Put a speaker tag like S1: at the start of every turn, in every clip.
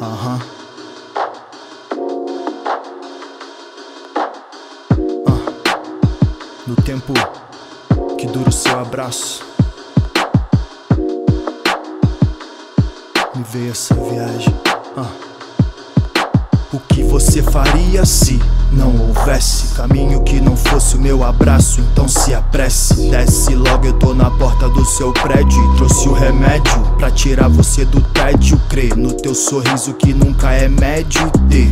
S1: Aham. Ah. No tempo que dura o seu abraço, me veio essa viagem. Ah. O que você faria se meu abraço? Então se apresse, desce logo. Eu tô na porta do seu prédio trouxe o remédio pra tirar você do tédio. Crê no teu sorriso que nunca é médio. Ter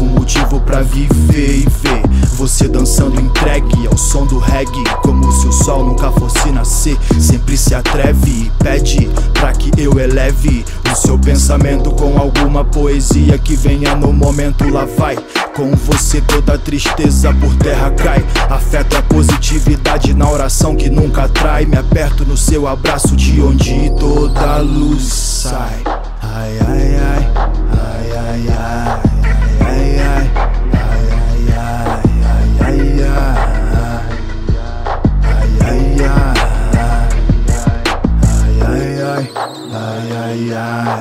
S1: um motivo pra viver e ver você dançando entregue ao som do reggae. Como se o sol nunca fosse nascer, sempre se atreve e pede pra que eu eleve o seu pensamento com alguma poesia que venha no momento. Lá vai com você toda tristeza por terra cai. Afeto a positividade na oração que nunca trai. Me aperto no seu abraço de onde toda luz sai.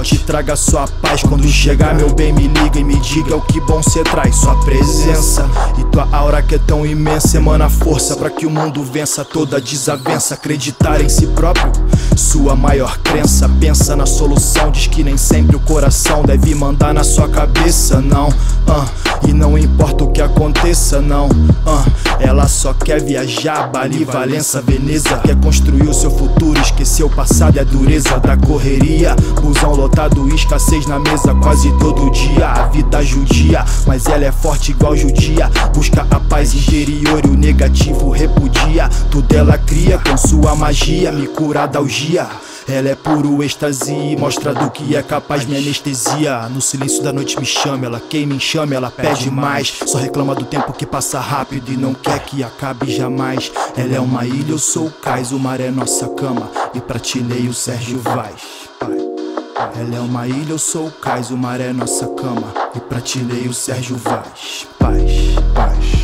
S1: For, volte e traga sua paz. Quando chegar, meu bem, me liga e me diga o que bom cê traz. Sua presença e tua aura que é tão imensa emana força para que o mundo vença toda desavença. Acreditar em si próprio, sua maior crença. Pensa na solução, diz que nem sempre o coração deve mandar na sua cabeça, não. ah. E importa o que aconteça, não. ah. Ela só quer viajar, Bali, Valença, Veneza. Quer construir o seu futuro, esquecer o passado e a dureza da correria. Busão lotado, escassez na mesa quase todo dia. A vida judia, mas ela é forte igual judia. Busca a paz interior e o negativo repudia. Tudo ela cria com sua magia, me cura da algia. Ela é puro êxtase, mostra do que é capaz, minha anestesia. No silêncio da noite me chama, ela queima, chama, ela pede mais. Só reclama do tempo que passa rápido e não quer que acabe jamais. Ela é uma ilha, eu sou o cais, o mar é nossa cama. E pra Tilei o Sérgio Vaz. Pai. Ela é uma ilha, eu sou o cais, o mar é nossa cama. E pra Tilei o Sérgio Vaz. Paz, paz.